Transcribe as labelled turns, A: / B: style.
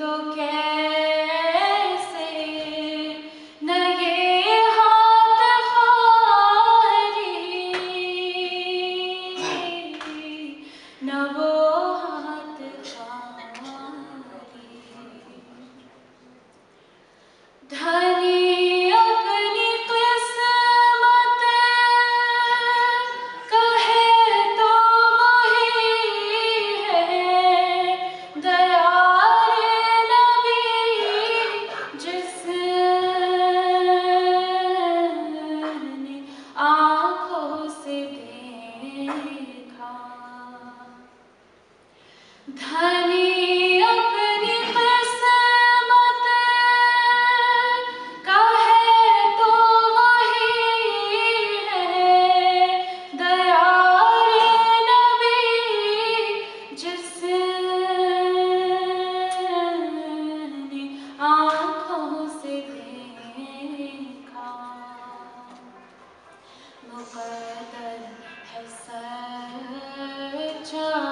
A: lindo que Dhani tchau.